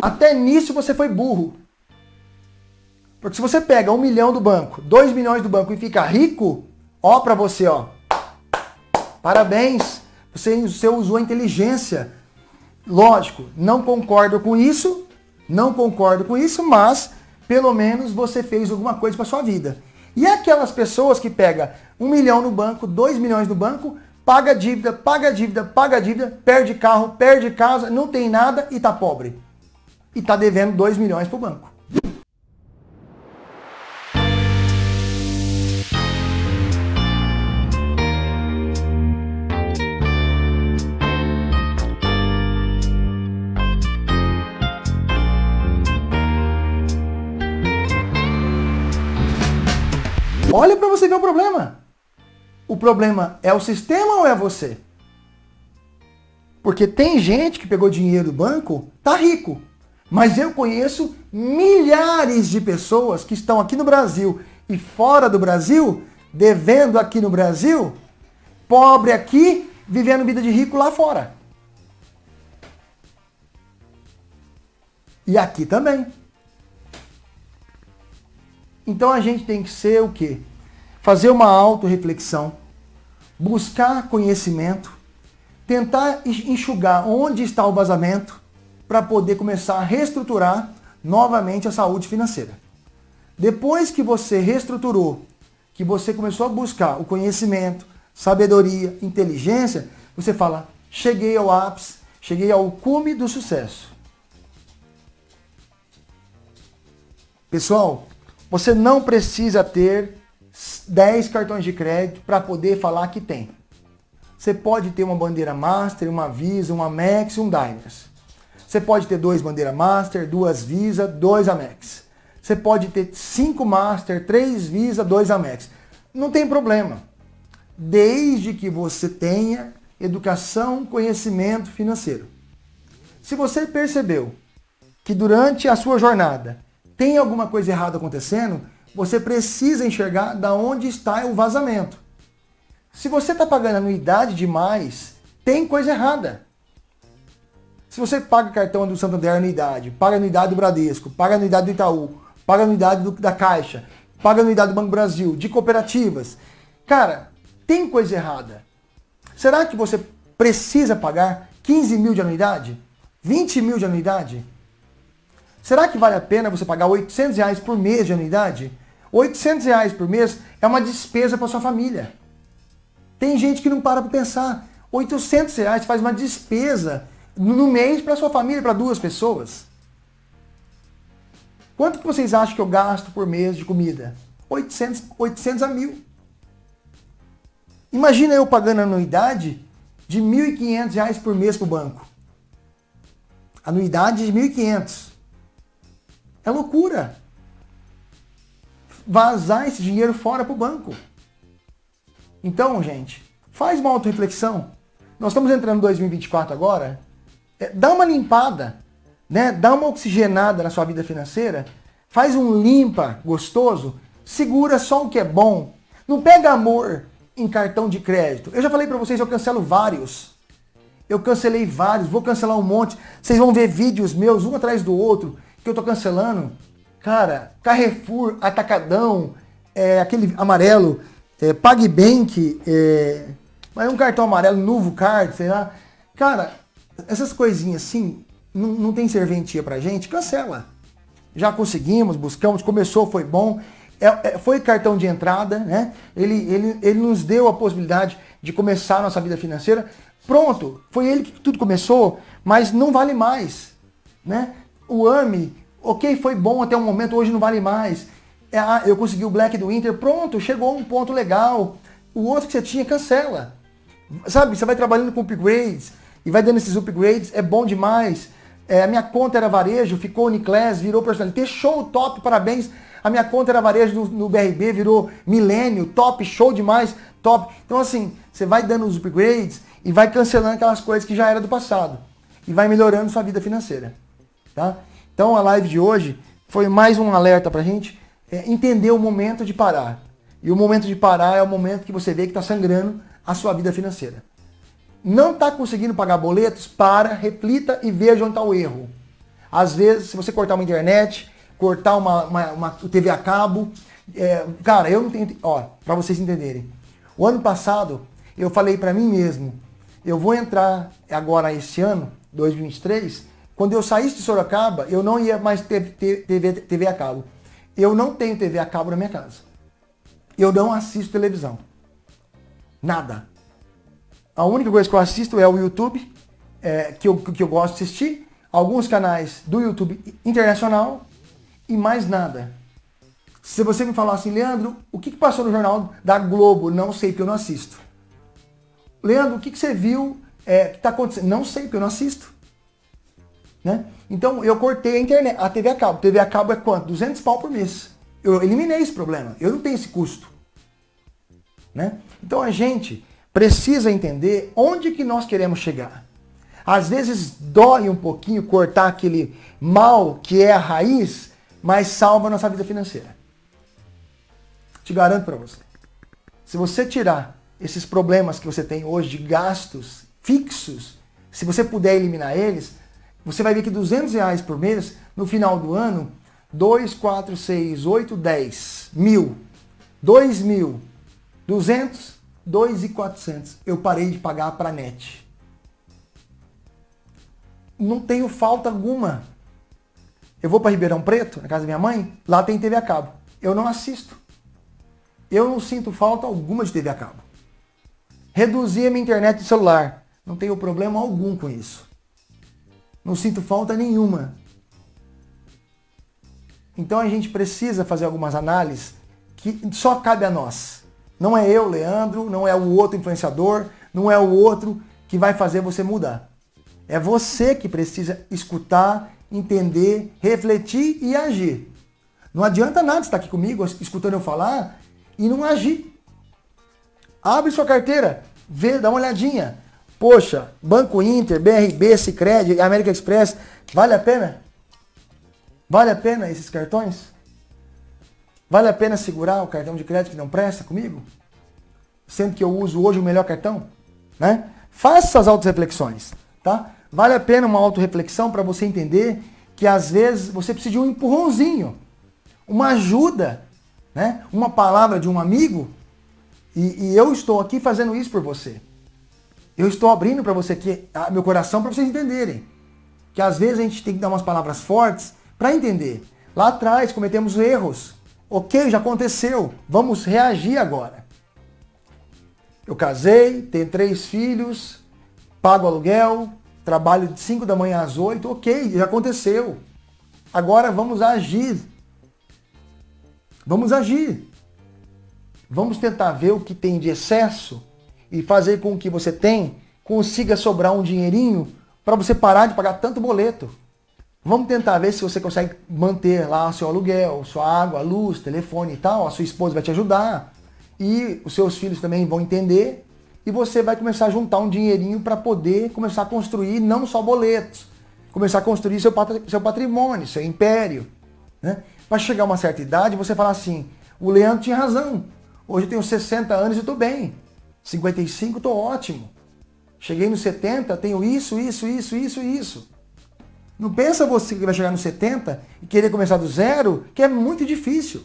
Até nisso você foi burro. Porque se você pega um milhão do banco, dois milhões do banco e fica rico, ó para você, ó. Parabéns, você, você usou a inteligência. Lógico, não concordo com isso, não concordo com isso, mas pelo menos você fez alguma coisa para sua vida. E aquelas pessoas que pega um milhão no banco, dois milhões no banco, paga dívida, paga dívida, paga dívida, perde carro, perde casa, não tem nada e tá pobre. E tá devendo dois milhões pro banco. Olha para você ver o problema. O problema é o sistema ou é você? Porque tem gente que pegou dinheiro do banco, tá rico. Mas eu conheço milhares de pessoas que estão aqui no Brasil e fora do Brasil, devendo aqui no Brasil, pobre aqui, vivendo vida de rico lá fora. E aqui também. Então a gente tem que ser o quê? Fazer uma autorreflexão, buscar conhecimento, tentar enxugar onde está o vazamento para poder começar a reestruturar novamente a saúde financeira. Depois que você reestruturou, que você começou a buscar o conhecimento, sabedoria, inteligência, você fala: cheguei ao ápice, cheguei ao cume do sucesso. Pessoal, você não precisa ter 10 cartões de crédito para poder falar que tem. Você pode ter uma bandeira Master, uma Visa, uma Amex e um Diners. Você pode ter dois bandeira Master, duas Visa, dois Amex. Você pode ter cinco Master, três Visa, dois Amex. Não tem problema. Desde que você tenha educação, conhecimento financeiro. Se você percebeu que durante a sua jornada tem alguma coisa errada acontecendo, você precisa enxergar da onde está o vazamento. Se você está pagando anuidade demais, tem coisa errada. Se você paga cartão do Santander anuidade, paga anuidade do Bradesco, paga anuidade do Itaú, paga anuidade do, da Caixa, paga anuidade do Banco Brasil, de cooperativas, cara, tem coisa errada. Será que você precisa pagar 15 mil de anuidade? 20 mil de anuidade? Será que vale a pena você pagar 800 reais por mês de anuidade? 800 reais por mês é uma despesa para sua família. Tem gente que não para para pensar. 800 reais faz uma despesa no mês para sua família, para duas pessoas. Quanto que vocês acham que eu gasto por mês de comida? 800, 800 a mil. Imagina eu pagando anuidade de 1.500 reais por mês para o banco. Anuidade de 1.500. É loucura. Vazar esse dinheiro fora para o banco. Então, gente, faz uma auto-reflexão. Nós estamos entrando em 2024 agora. É, dá uma limpada, né? Dá uma oxigenada na sua vida financeira. Faz um limpa gostoso. Segura só o que é bom. Não pega amor em cartão de crédito. Eu já falei para vocês, eu cancelo vários. Eu cancelei vários, vou cancelar um monte. Vocês vão ver vídeos meus um atrás do outro que eu tô cancelando, cara, Carrefour, Atacadão, é, aquele amarelo, é, PagBank, é, mas um cartão amarelo, Novo Card, sei lá. Cara, essas coisinhas assim, não, não tem serventia pra gente, cancela. Já conseguimos, buscamos, começou, foi bom. É, é, foi cartão de entrada, né? Ele, ele, ele nos deu a possibilidade de começar a nossa vida financeira. Pronto, foi ele que tudo começou, mas não vale mais, né? O AMI, ok, foi bom até um momento, hoje não vale mais. É, ah, eu consegui o Black do Inter, pronto, chegou um ponto legal. O outro que você tinha, cancela. Sabe, você vai trabalhando com upgrades e vai dando esses upgrades, é bom demais. É, a minha conta era varejo, ficou Uniclass, virou personalité, show, top, parabéns. A minha conta era varejo no, no BRB, virou milênio, top, show demais, top. Então assim, você vai dando os upgrades e vai cancelando aquelas coisas que já era do passado. E vai melhorando sua vida financeira. Tá? Então a live de hoje foi mais um alerta para a gente é, entender o momento de parar. E o momento de parar é o momento que você vê que está sangrando a sua vida financeira. Não está conseguindo pagar boletos? Para, reflita e veja onde está o erro. Às vezes, se você cortar uma internet, cortar uma, uma, uma TV a cabo, é, cara, eu não tenho. Ó, para vocês entenderem. O ano passado, eu falei para mim mesmo, eu vou entrar agora esse ano, 2023, quando eu saísse de Sorocaba, eu não ia mais ter TV, TV a cabo. Eu não tenho TV a cabo na minha casa. Eu não assisto televisão. Nada. A única coisa que eu assisto é o YouTube, é, que, eu, que eu gosto de assistir, alguns canais do YouTube internacional e mais nada. Se você me falar assim, Leandro, o que, que passou no jornal da Globo? Não sei, porque eu não assisto. Leandro, o que, que você viu é, que está acontecendo? Não sei, porque eu não assisto. Né? Então eu cortei a internet, a TV a cabo. TV a cabo é quanto? 200 pau por mês. Eu eliminei esse problema. Eu não tenho esse custo. Né? Então a gente precisa entender onde que nós queremos chegar. Às vezes dói um pouquinho cortar aquele mal que é a raiz, mas salva a nossa vida financeira. Te garanto para você. Se você tirar esses problemas que você tem hoje de gastos fixos, se você puder eliminar eles, você vai ver que 200 reais por mês, no final do ano, 2, 4, 6, 8, 10, mil, 2 mil, 200, 2,400 eu parei de pagar para a net. Não tenho falta alguma. Eu vou para Ribeirão Preto, na casa da minha mãe, lá tem TV a cabo. Eu não assisto. Eu não sinto falta alguma de TV a cabo. Reduzi a minha internet de celular. Não tenho problema algum com isso. Não sinto falta nenhuma. Então a gente precisa fazer algumas análises que só cabe a nós. Não é eu, Leandro, não é o outro influenciador, não é o outro que vai fazer você mudar. É você que precisa escutar, entender, refletir e agir. Não adianta nada estar aqui comigo escutando eu falar e não agir. Abre sua carteira, vê, dá uma olhadinha. Poxa, Banco Inter, BRB, Sicredi, América Express, vale a pena? Vale a pena esses cartões? Vale a pena segurar o cartão de crédito que não presta comigo? Sendo que eu uso hoje o melhor cartão? Né? Faça essas auto-reflexões, tá? Vale a pena uma auto-reflexão para você entender que às vezes você precisa de um empurrãozinho, uma ajuda, né? uma palavra de um amigo, e, e eu estou aqui fazendo isso por você. Eu estou abrindo para você aqui meu coração para vocês entenderem. Que às vezes a gente tem que dar umas palavras fortes para entender. Lá atrás cometemos erros, Ok, já aconteceu. Vamos reagir agora. Eu casei, tenho três filhos, pago aluguel, trabalho de 5 da manhã às 8. Ok, já aconteceu. Agora vamos agir. Vamos agir. Vamos tentar ver o que tem de excesso e fazer com que você tem consiga sobrar um dinheirinho para você parar de pagar tanto boleto. Vamos tentar ver se você consegue manter lá seu aluguel, sua água, luz, telefone e tal. A sua esposa vai te ajudar. E os seus filhos também vão entender. E você vai começar a juntar um dinheirinho para poder começar a construir não só boletos. Começar a construir seu, seu patrimônio, seu império. Né? Para chegar a uma certa idade, você falar assim, o Leandro tinha razão. Hoje eu tenho 60 anos e estou bem. 55 estou ótimo. Cheguei nos 70, tenho isso, isso, isso, isso isso. Não pensa você que vai chegar nos 70 e querer começar do zero, que é muito difícil.